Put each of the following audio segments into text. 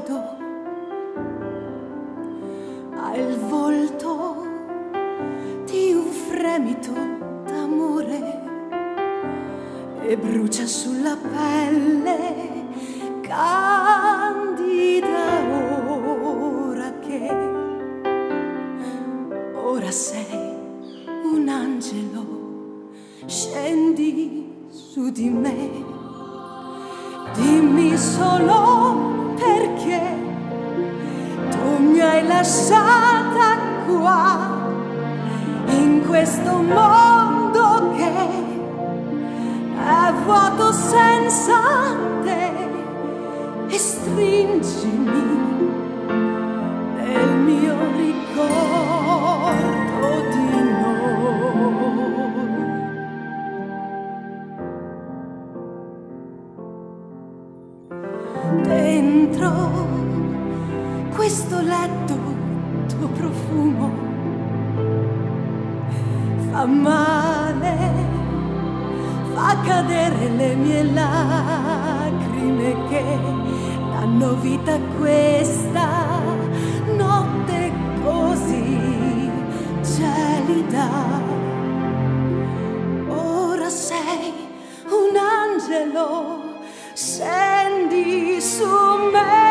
ricordo, ha il volto di un fremito d'amore e brucia sulla pelle candida ora che ora sei un angelo, scendi su di me. Dimmi solo perché tu mi hai lasciata qua in questo mondo che è vuoto senza te e stringimi questo letto tuo profumo fa male, fa cadere le mie lacrime che danno vita a questa notte così gelida. Ora sei un angelo, scendi su me,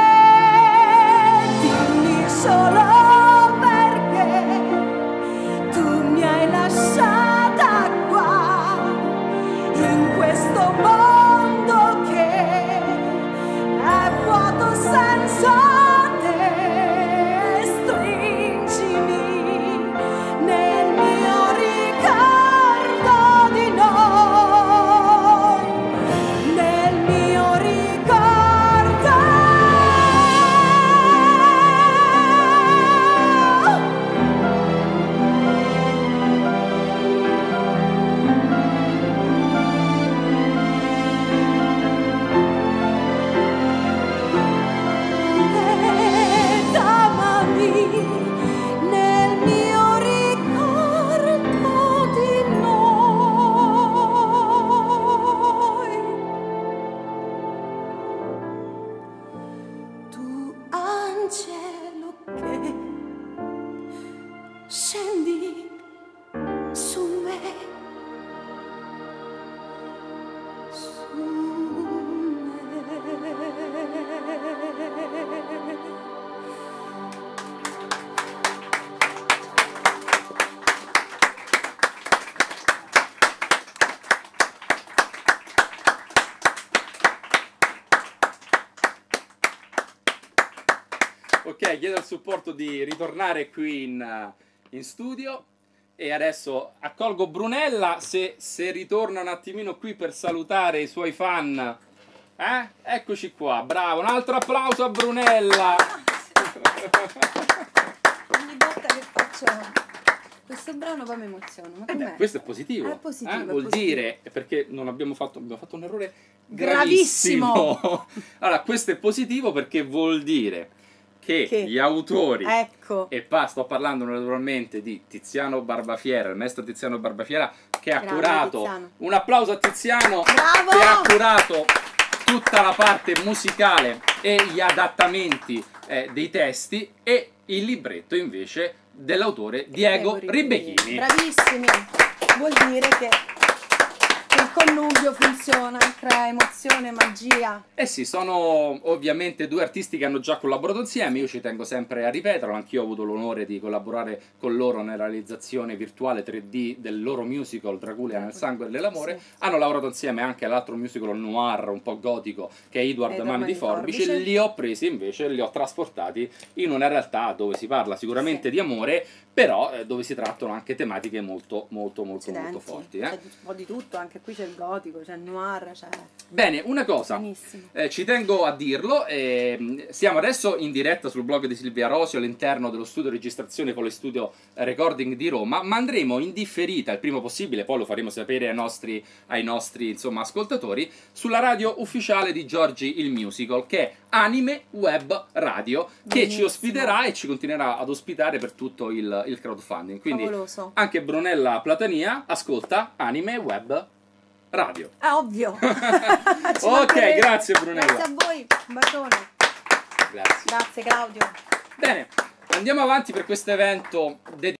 Ok, chiedo il supporto di ritornare qui in, eh, in studio. E adesso accolgo Brunella se, se ritorna un attimino qui per salutare i suoi fan. Eh? Eccoci qua, bravo. Un altro applauso a Brunella. Ogni volta che faccio questo brano poi mi emoziono. Eh questo è positivo. È positivo, eh? è Vuol positivo. dire perché non abbiamo fatto, abbiamo fatto un errore Gravissimo. gravissimo. allora, questo è positivo perché vuol dire che, Che- gli autori Ecco. E pa, sto parlando naturalmente di Tiziano Barbafiera, il maestro Tiziano Barbafiera, che ha curato. Tiziano. Un applauso a Tiziano Bravo! che ha curato tutta la parte musicale e gli adattamenti eh, dei testi e il libretto invece dell'autore Diego Ribechini. Bravissimi. Vuol dire che, connubio funziona, crea emozione, magia. Eh sì, sono ovviamente due artisti che hanno già collaborato insieme, io ci tengo sempre a ripeterlo, anch'io ho avuto l'onore di collaborare con loro nella realizzazione virtuale 3D del loro musical Dracula nel sangue dell'amore, Sì. hanno lavorato insieme anche all'altro musical noir un po' gotico che è Edward Mani di Mani di Forbice, Forbice. li ho presi invece, li ho trasportati in una realtà dove si parla sicuramente di amore, però eh, dove si trattano anche tematiche molto molto molto molto forti. eh. C'è un po' di tutto, anche qui c'è il gotico, c'è il noir, c'è... Bene, una cosa. Eh, ci tengo a dirlo, ehm, siamo adesso in diretta sul blog di Silvia Rosio all'interno dello studio registrazione con le studio recording di Roma, ma andremo in differita il prima possibile, poi lo faremo sapere ai nostri, ai nostri insomma, ascoltatori, sulla radio ufficiale di Giorgi il Musical, che è Anime Web Radio, che ci Benissimo. ospiterà e ci continuerà ad ospitare per tutto il, il crowdfunding. Quindi Favoloso. anche Brunella Platania ascolta Anime Web radio. È ovvio. Ok, grazie Brunella. Grazie a voi, un bacione. Grazie. Grazie Claudio. Bene, andiamo avanti per questo evento dedicato